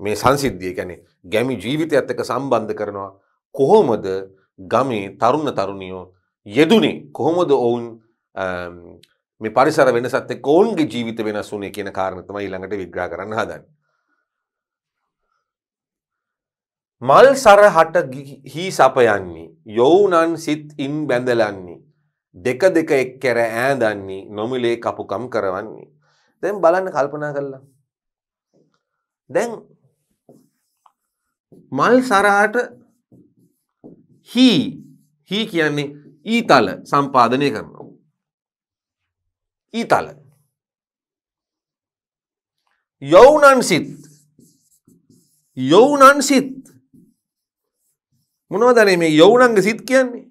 මේ සංසිද්ධිය ගැන ගැමි ජීවිතයත් එක්ක සම්බන්ධ කරනවා. කොහොමද ගමේ තරුණ තරුණියෝ යෙදුනේ? කොහොමද ඔවුන් මේ පරිසර වෙනසත් එක්ක ඔවුන්ගේ ජීවිත වෙනස් වුණේ කියන කාරණය තමයි ඊළඟට විග්‍රහ කරන්න හදන්නේ. මල් සරහට හි සපයන්නේ යොවුනන් සිත් ඉන් බැඳලන්නේ දෙක දෙක එක්කැර ඈදන්නේ නොමිලේ කපුකම් කරවන්නේ. දැන් බලන්න කල්පනා කරලා. දැන් මල් සරහට හී හී කියන්නේ ඊතල සම්පාදනය කරනවා. ඊතල. යොවුනන් සිත්. යොවුනන් සිත්. මොනවදනේ මේ යොවුනන්ගේ සිත් කියන්නේ?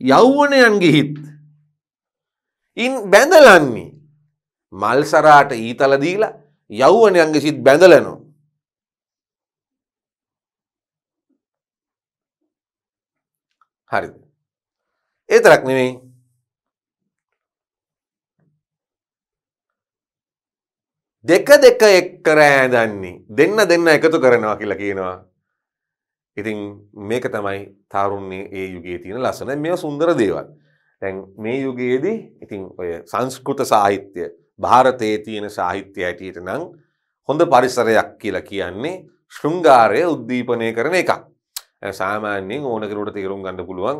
යෞවනයන්ගේ හිත්. ඉන් බැඳලන්නේ මල් සරාට ඊතල දීලා යෞවනයන්ගේ සිත් බැඳලනවා. හරි ඒ තරක් නෙවෙයි දෙක දෙක එක්කර ඇදන්නේ දෙන්න දෙන්න එකතු කරනවා කියලා කියනවා. ඉතින් මේක තමයි තරුන්නේ ඒ යුගයේ තියෙන ලස්සන මේ සුන්දර දේවල්. තැන් මේ යුගයේදී ඉතින් ඔය සංස්කෘත සාහිත්‍ය භාරතයේ තියෙන සාහිත්‍ය ඇටියට නම් හොඳ පරිසරයක් කියලා කියන්නේ ශෘංගාරය උද්දීපනය කරන එකක්. සාමාන්‍යයෙන් ඕන කෙරුට තේරුම් ගන්න පුළුවන්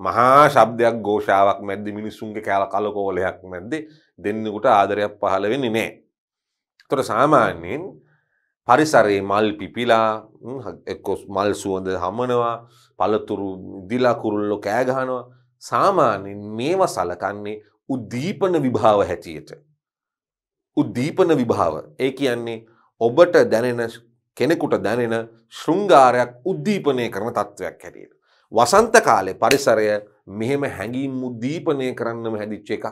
මහා ශබ්දයක් ගෝෂාවක් මැද්ද මිනිස්සුන්ගේ කෑල කලකෝලයක් මැද්ද දෙන්නෙකුට ආදරයක් පහළ වෙන්නේ නෑ. තොට සාමාන්‍යයෙන් පරිසරයේ මල් පිපිලා එක්කොස් මල් සුවඳ හමනවා පළතුරු දිලා කුරුල්ලො කෑගහනවා සාමාන්‍යෙන් මේව සලකන්නේ උද්දීපන විභාව හැටියට. උද්දීපන විභාව ඒ කියන්නේ ඔබට දැනෙන කෙනෙකුට දැනෙන ශෘංගාරයක් උද්දීපනය කරන තත්ත්වයක් හැටියට. වසන්ත කාලේ පරිසරය මෙහෙම හැඟීම් උද්දීපනය කරන්නම හැදිච්ච එක.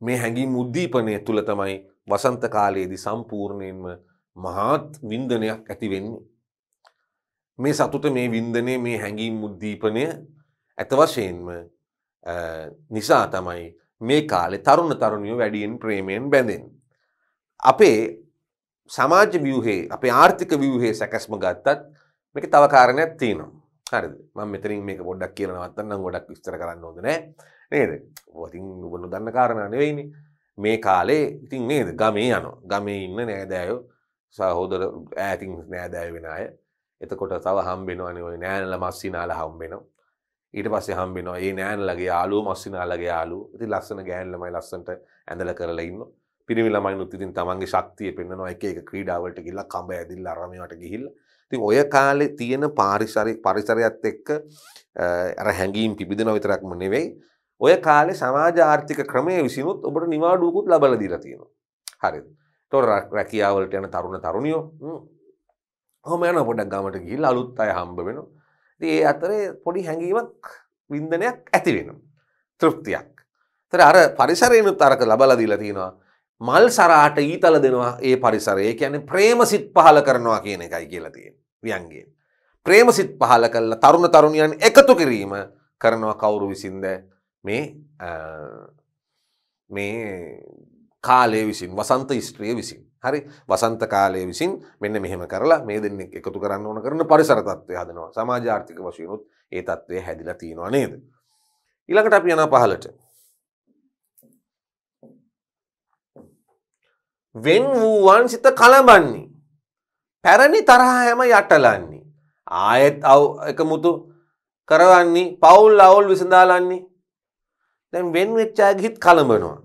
මේ හැඟීම් උද්දීපනය තුළ තමයි වසන්ත කාලයේදී සම්පූර්ණයෙන්ම මහත් වින්දනයක් ඇති වෙන්නේ. මේ සතුට මේ වින්දනය මේ හැඟීම් උද්දීපනය ඇත වශයෙන්ම නිසා තමයි මේ කාලෙ තරුණ තරුණියෝ වැඩියෙන් ප්‍රේමයෙන් බැඳෙන්. අපේ සමාජ වියහේ අපේ ආර්ථික වියහේ සැකැස්ම ගත්තත් මේක තව කාරණයක් තියෙනවා. හරිද? මම මෙතනින් මේක පොඩ්ඩක් කියලා නවත්තන්නම් ගොඩක් විස්තර කරන්න ඕනේ නෑ. නේද? ඔතින් ඔබ නොදන්න කාරණා නෙවෙයිනේ. මේ කාලේ ඉතින් නේද? ගමේ යනවා. ගමේ ඉන්න නෑදෑයෝ සහෝදර ඈතින් නෑදෑය වෙන අය. එතකොට තව හම්බෙනවනේ ඔය නෑනල මස්සිනාල හම්බෙනවා. ඊට පස්සේ හම්බෙනවා ඒ නෑනලගේ යාළුවෝ මස්සිනාලගේ යාළුවෝ. ඉතින් ලස්සන ගෑන් ළමයි ලස්සනට ඇඳලා කරලා ඉන්නවා. පිරිමි ළමයිනුත් ඉතින් තමන්ගේ ශක්තිය පෙන්වනවා එක එක ක්‍රීඩාවලට ගිහිල්ලා කඹ ඇදිලා අරමේවට ගිහිල්ලා ඉතින් ඔය කාලේ තියෙන පාරිසරික පරිසරයත් එක්ක අර හැංගීම් පිබිදෙන විතරක්ම නෙවෙයි ඔය කාලේ සමාජ ආර්ථික ක්‍රමය විසිනුත් ඔබට නිවාඩුවකුත් ලබල දීලා තියෙනවා. හරිද? තොර රැකියාවලට යන තරුණ තරුණියෝ හොම යන පොඩක් ගමට ගිහිල්ලා අලුත් අය හම්බ වෙනවා. ඉතින් ඒ අතරේ පොඩි හැඟීමක් වින්දනයක් ඇති වෙනවා. තෘප්තියක්. ඒතර අර පරිසරයෙන්ුත් අරක ලබලා දීලා තියෙනවා. මල් සරාට ඊතල දෙනවා ඒ පරිසරය. ඒ කියන්නේ ප්‍රේමසිත පහල කරනවා කියන එකයි කියලා තියෙන්නේ. ව්‍යංගයෙන්. ප්‍රේමසිත පහල කළා තරුණ තරුණියන් එකතු කිරීම කරනවා කවුරු විසින්ද මේ මේ කාලය විසින් වසන්ත ස්ත්‍රිය විසින් හරි වසන්ත කාලය විසින් මෙන්න මෙහෙම කරලා මේ දෙන්නෙක් එකතු කරන්න ඕන කරන පරිසර තත්ත්වය හදනවා සමාජාර්ථික වශයෙන්ුත් ඒ තත්ත්වය හැදිලා තියෙනවා නේද ඊළඟට අපි යනවා පහලට වෙන් වූවන් සිත කලබන්නේ පැරණි තරහ හැම යටලන්නේ ආයෙත් අව එකමුතු කරවන්නේ පවුල් අවුල් විසඳාලන්නේ දැන් වෙන් වෙච්චාගේ හිත් කලඹනවා.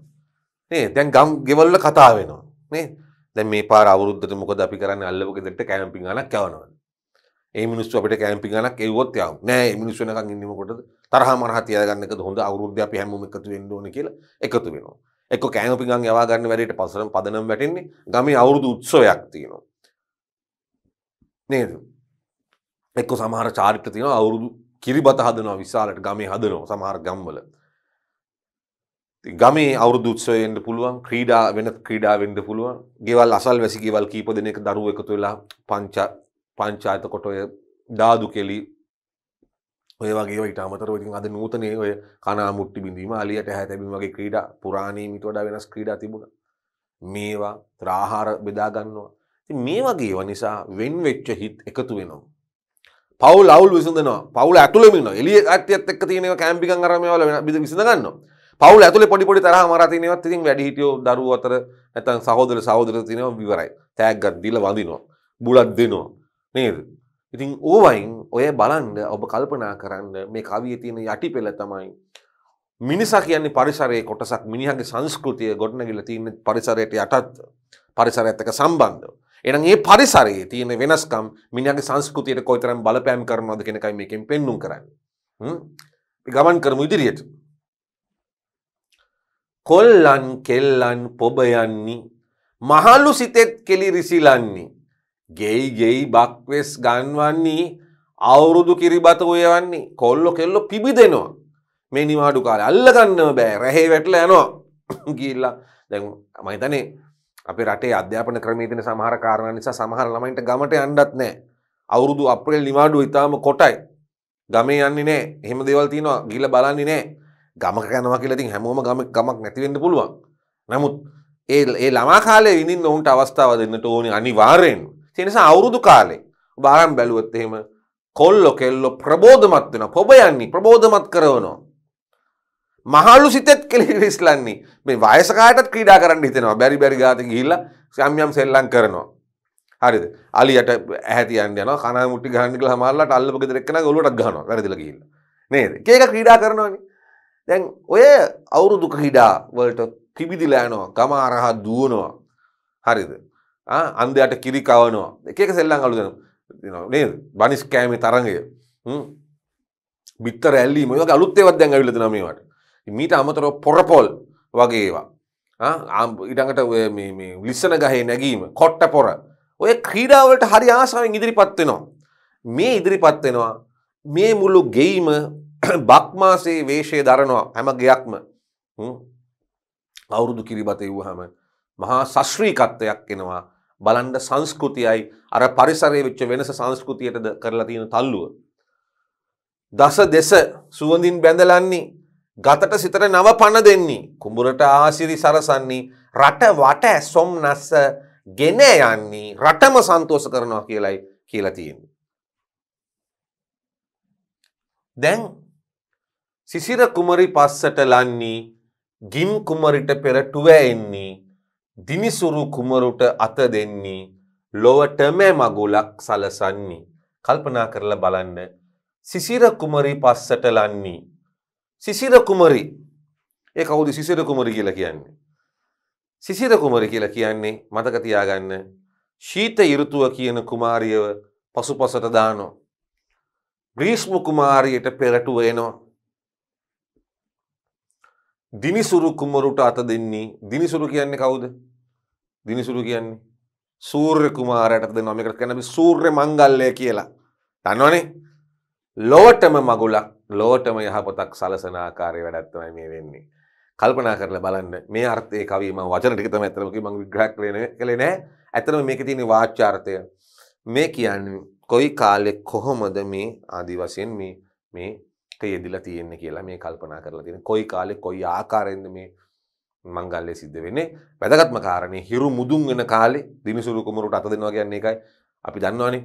නේ දැන් ගම් ගෙවල් වල කතා වෙනවා. නේ දැන් මේ පාර අවුරුද්දට මොකද අපි කරන්නේ අල්ලපු ගෙදරට කැම්පින් ගානක් යවනවා. ඒ මිනිස්සු අපිට කැම්පින් ගානක් එව්වොත් යවමු. නෑ මේ මිනිස්සු වෙනකන් ඉන්නේ මොකටද? තරහ මරහ තියාගන්න එකද හොඳ අවුරුද්දේ අපි හැමෝම එකතු වෙන්න ඕනේ කියලා එකතු වෙනවා. එක්ක කැම්පින් ගාන යවා ගන්න වැඩේට පස්සරම් පදනම් වැටෙන්නේ ගමේ අවුරුදු උත්සවයක් තියෙනවා. නේද? එක්ක සමහර චාරිත්‍ර තියෙනවා අවුරුදු කිරිබත හදනවා විශාලට ගමේ හදනවා සමහර ගම්වල. ගමේ අවුරුදු උත්සවයෙන්ට පුළුවන් ක්‍රීඩා වෙන ක්‍රීඩා වෙන්න පුළුවන් ගෙවල් අසල් වැසි ගෙවල් කීප දෙනෙක් දරුව එකතු වෙලා පංච පංචායත කොට ඔය දාදු කෙලි ඔය වගේ ඊට අමතරව ඉතින් අද නූතනයේ ඔය කනා මුට්ටි බිඳීම අලියට හැ තැබීම වගේ ක්‍රීඩා පුරාණයේ මිට වඩා වෙනස් ක්‍රීඩා තිබුණා මේවා ත්‍රාහාර බෙදා ගන්නවා ඉතින් මේ වගේ ඒවා නිසා වෙන් වෙච්ච හිත් එකතු වෙනවා පවුල් අවුල් විසඳනවා පවුල ඇතුළෙම ඉන්නවා එළිය කට්ටියත් එක්ක තියෙන ඒවා කැම්පින් අරන් මේවල විසඳ ගන්නවා පවුල ඇතුලේ පොඩි පොඩි තරහ මරා තිනවත් ඉතින් වැඩි හිටියෝ දරුවෝ අතර නැත්නම් සහෝදර සහෝදර තිනවා විවරයි. තෑග්ගක් දීලා වඳිනවා. බුලත් දෙනවා. නේද? ඉතින් ඕවයින් ඔය බලන්න ඔබ කල්පනා කරන්න මේ කවියේ තියෙන යටි පෙළ තමයි මිනිසා කියන්නේ පරිසරයේ කොටසක් මිනිහගේ සංස්කෘතිය ගොඩනැගිලා තියෙන පරිසරයට යටත් පරිසරයත් එක්ක සම්බන්ධව. එහෙනම් මේ පරිසරයේ තියෙන වෙනස්කම් මිනිහගේ සංස්කෘතියට කොයිතරම් බලපෑම් කරනවද කියන එකයි මේකෙන් පෙන්눔 කරන්නේ. හ්ම්. ගමන් කරමු ඉදිරියට. කොල්ලන් කෙල්ලන් පොබ යන්නේ මහලු සිතෙත් කෙලි රිසිලන්නේ ගෙයි ගෙයි බක්වෙස් ගන්වන්නේ අවුරුදු කිරිබත ඔයවන්නේ කොල්ලො කෙල්ලො පිබි දෙනවා මේ නිවාඩු කාල අල්ලගන්නව බෑ රැහේ වැටල යනවා ගිල්ලා දැ මහිතනේ අප රටේ අධ්‍යාපන ක්‍රමීතින සමහර කාරණ නිසා සමහර ළමයින්ට ගමට අන්ඩත් නෑ. අවුරුදු අප්‍රේල් නිවාඩු ඉතාම කොටයි. ගමේ යන්නේ නෑ. එහෙම දෙවල් තියෙනවා. ගිල බලන්නේ නෑ. ගමක යනවා කියලා ඉතින් හැමෝම ගම ගමක් නැති වෙන්න පුළුවන්. නමුත් ඒ ඒ ළමා කාලේ විඳින්න උන්ට අවස්ථාව දෙන්නට ඕනේ අනිවාර්යෙන්. ඒ නිසා අවුරුදු කාලේ ඔබ ආරම්භ බැලුවොත් එහෙම කොල්ලෝ කෙල්ලෝ ප්‍රබෝධමත් වෙනවා. පොබ යන්නේ ප්‍රබෝධමත් කරනවා. මහලු සිතෙත් කෙලිරිස්ලන්නේ මේ වයස කාටත් ක්‍රීඩා කරන්න හිතෙනවා. බැරි බැරි ගාත ගිහිල්ලා යම් යම් සෙල්ලම් කරනවා. හරිද? අලියට ඇහැතියන් යනවා. කන මුට්ටි ගහන්න කියලා සමහරලාට අල්ලපු ගෙදර එක්කන ඔලුවටත් ගහනවා. වැරදිලා ගිහිල්ලා. නේද? එක එක ක්‍රීඩා කරනවානේ. දැන් ඔය අවුරුදු ක්‍රීඩා වලට පිබිදිලා යනවා ගම අරහා දුවනවා හරිද අන්දයට කිරි කවනවා. එක එක සෙල්ලම් අලුතෙන නේද? බනිස් කෑමේ තරඟය. බිත්තර ඇල්ලීම. ඔය වගේ අලුත් ඒවාත් දැන් ඇවිල්ලා තියෙනවා මේවට. මීට අමතරව පොරපොල් වගේ ඒවා. ඊටඟට මේ මේ ලිස්සන ගහේ නැගීම කොට්ට පොර. ඔය ක්‍රීඩාවලට හරි ආසාවෙන් ඉදිරිපත් වෙනවා. මේ ඉදිරිපත් වෙනවා. මේ මුළු ගෙයිම බක්මාසේ වේශය දරනවා හැම ගයක්ම. අවුරුදු කිරිබත වූහම මහා සශ්‍රීකත්වයක් එනවා. බලන්ඩ සංස්කෘතියයි අර පරිසරය වෙච්ච වෙනස සංස්කෘතියටද කරලා තියෙන තල්ලුව. දස දෙස සුවඳින් බැඳලන්නේ ගතට සිතට නව පණ දෙන්නේ කුඹුරට ආසිරි සරසන්නේ රට වට ඇසොම් නස්ස ගෙන යන්නේ රටම සන්තෝස කරනවා කියලයි කියලා තියෙන්නේ. දැන් සිසිර කුමරි පස්සට ලන්නේ ගින් කුමරිට පෙරටුව එන්නේ දිනිසුරු කුමරුට අත දෙන්නේ ලොවටම මගුලක් සලසන්නේ. කල්පනා කරලා බලන්න. සිසිර කුමරි පස්සට ලන්නේ. සිසිර කුමරි. ඒ කවුද සිසිර කුමරි කියලා කියන්නේ? සිසිර කුමරි කියලා කියන්නේ මතක තියාගන්න. ශීත ඍතුව කියන කුමාරියව පසුපසට දානවා. ග්‍රීස්ම කුමාරියට පෙරටුව එනවා. දිනිසුරු කුමරුට අත දෙන්නේ? දිනිසුරු කියන්නේ කවුද? දිනිසුරු කියන්නේ? සූර්ය කුමාරයට දෙනවා. මේකට කියන්නේ සූර්ය මංගල්‍යය කියලා. දන්නවනේ? ලොවටම මගුලක් ලොවටම යහපතක් සලසන ආකාරය වැඩක් තමයි මේ වෙන්නේ. කල්පනා කරලා බලන්න. මේ අර්ථයේ කවිය මම වචන ටික තමයි අතනම කිව්ව. මම විග්‍රහ කළේ නෑ. ඇත්තටම මේකේ තියෙන වාචාර්ථය මේ කියන්නේ කොයි කාලෙ කොහොමද මේ ආදි වශයෙන් මේ මේ යෙදිලා තියෙන්නේ කියලා මේ කල්පනා කරලා තියෙන කොයි කාලේ කොයි ආකාරයෙන්ද මේ මංගල්‍ය සිද්ධ වෙන්නේ. වැදගත්ම කාරණේ හිරු මුදුන් වෙන කාලේ දිනිසුරු කුමරුට අත දෙනවා කියන්නේ ඒකයි. අපි දන්නවනේ.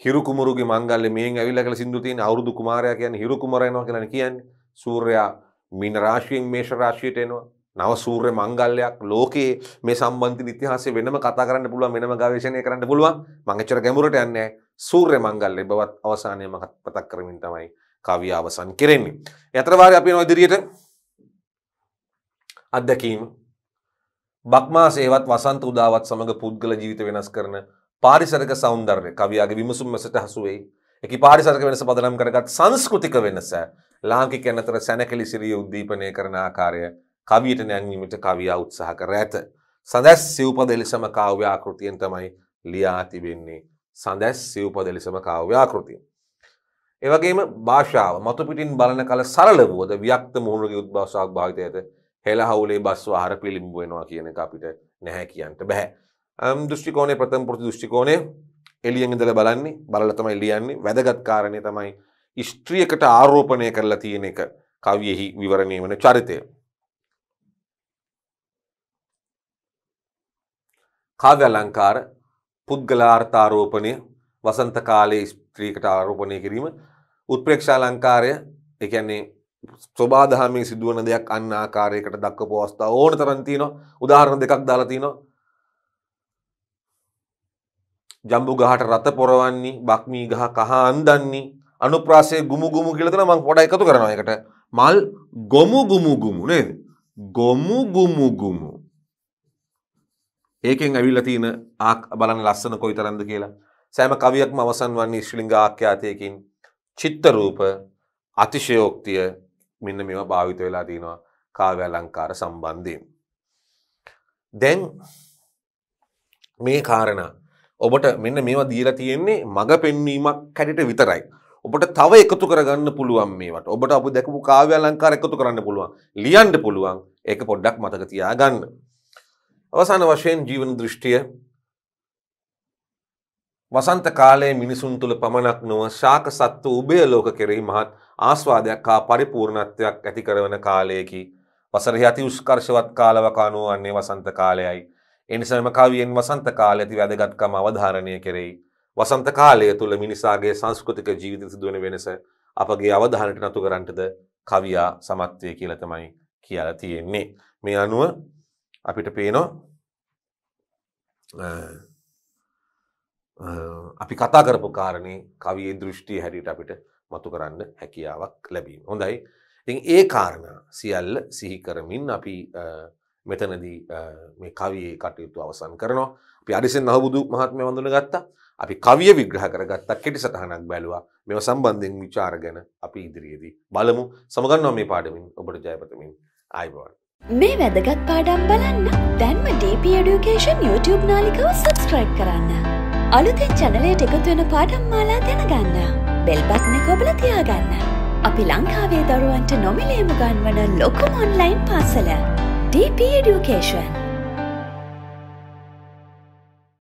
හිරු කුමරුගේ මංගල්‍ය මේන් ඇවිල්ලා කියලා සින්දු තියෙන අවුරුදු කුමාරයා කියන්නේ හිරු කුමාරයා එනවා කියලානේ කියන්නේ. සූර්යයා මීන රාශියෙන් මේෂ රාශියට එනවා. නව සූර්ය මංගල්‍යයක් ලෝකයේ මේ සම්බන්ධ ඉතිහාසය වෙනම කතා කරන්න පුළුවන් වෙනම ගවේෂණය කරන්න පුළුවන්. මම එච්චර ගැඹුරට යන්නේ නැහැ. සූර්ය මංගල්‍ය බවත් අවසානයේ මම මතක් කරමින් තමයි කවිය අවසන් කෙරෙන්නේ. යතරවාරය අපි නො ඉදිරියට. අත්දැකීම බක්මා සේවත් වසන්ත උදාවත් සමඟ පුද්ගල ජීවිත වෙනස් කරන පාරිසරක සෞන්දර්ය කවියාගේ විමසුම් මැසට හසුවෙයි එක පාරිසරක වෙනස පදනම් කරගත් සංස්කෘතික වෙනස ලාංකික අතර සැනකෙලි සිරිය උද්දීපනය කරන ආකාරය කවියට නැංවීමට කවියා උත්සාහ කර ඇත. සඳැස් සිව්පදෙලිසම කාව්‍යාකෘතියෙන් තමයි ලියා තිබෙන්නේ. සඳැස් සිව්පදෙලිසම කාව්‍යාකෘතිය. ඒවගේම භාෂාව මතු පිටින් බලන කල සරල වුවද ව්‍යක්ත මුහුණගේ උද්භාෂාවක් භාවිතයට හෙළ හවුලේ බස් ආහාර පිළිබිඹු වෙනවා කියන එක අපිට නැහැ කියන්නට බෑ. දෘෂ්ටිකෝණය ප්‍රථම පුරුදු දෘෂ්ටිකෝණය එළියෙන් ඉඳලා බලන්නේ බලලා තමයි ලියන්නේ වැදගත් කාරණේ තමයි ස්ත්‍රියකට ආරෝපණය කරලා තියෙන එක කවියෙහි විවරණය වන චරිතය. කාව්‍ය අලංකාර පුද්ගලාර්ථාරෝපණය වසන්ත කාලයේ ස්ත්‍රීකට ආරෝපණය කිරීම උත්ප්‍රේක්ෂාලංකාරය එකන්නේ ස්වබාදහමේ සිදුවන දෙයක් අන්න ආකාරයකට දක්ක පෝස්ථා ඕන තරන්තින උදාහරණ දෙකක් දාලතිනවා ජම්බු ගහට රත පොරවන්නේ බක්මී ගහ කහ අන්දන්නේ අනුප්‍රාසය ගුමු ගුමු කියලතන මං පොඩ එකතු කරනවා එකට මල් ගොමු ගුමු ගුමු නේද? ගොමු ගුමු ගුමු. ඒකෙන් ඇවිල්ල තියෙන ආක් බලන ලස්සන කොයි තරන්ද කියලා. සෑම කවියක්ම අවසන් වන්නේ ශ්‍රිලිංග ආඛ්‍යාතයකින්. චිත්තරූප අතිශයෝක්තිය මෙන්න මෙම භාවිත වෙලා තියෙනවා කාව්‍ය අලංකාර සම්බන්ධයෙන්. දැන් මේ කාරණා ඔබට මෙන්න මේවා දීලා තියෙන්නේ මඟ පෙන්වීමක් හැටියට විතරයි. ඔබට තව එකතු කරගන්න පුළුවන් මේවට. ඔබට අප දැකපු කාව්‍ය අලංකාර එකතු කරන්න පුළුවන්. ලියන්න පුළුවන්. ඒක පොඩ්ඩක් මතක තියාගන්න. අවසාන වශයෙන් ජීවන දෘෂ්ටිය වසන්ත කාලයේ මිනිසුන් තුළ පමණක් නොව ශාක සත්ව උභය ලෝක කෙරෙහි මහත් ආස්වාදයක් හා පරිපූර්ණත්වයක් ඇති කරවන කාලයකි. වසරෙහි අති උස්කර්ෂවත් කාලවකනුව වන්නේ වසන්ත කාලයයි. එනිසාම කවියෙන් වසන්ත කාලය ඇති වැදගත්කම අවධාරණය කෙරෙයි. වසන්ත කාලය තුළ මිනිසාගේ සංස්කෘතික ජීවිත සිදුවන වෙනස අපගේ අවධානයට නතු කරන්නටද කවියා සමත්වය කියලා තමයි කියලා තියෙන්නේ. මේ අනුව අපිට පේනවා අපි කතා කරපු කාරණේ කවියේ දෘෂ්ටිය හැටියට අපිට මතු කරන්න හැකියාවක් ලැබීම. හොඳයි. ඉතින් ඒ කාරණා සියල්ල සිහි කරමින් අපි මෙතනදී මේ කවියේ කටයුතු අවසන් කරනවා. අපි අරිසෙන් අහබුදු මහත්මය වඳුන ගත්තා. අපි කවිය විග්‍රහ කරගත්තා කෙටි සටහනක් බැලුවා. මේව සම්බන්ධයෙන් විචාර ගැන අපි ඉදිරියේදී බලමු. සමගන්නවා මේ පාඩමින් ඔබට ජයපතමින් ආයිබෝවන්. මේ වැදගත් පාඩම් බලන්න දැන්ම DP Education YouTube නාලිකාව සබස්ක්‍රයිබ් කරන්න. අලුතෙන් චැනලයට එකතු වෙන පාඩම් මාලා දැනගන්න. බෙල් බට්න කොබල තියාගන්න. අපි ලංකාවේ දරුවන්ට නොමිලේම ගන්වන ලොකුම ඔන්ලයින් පාසල. DP Education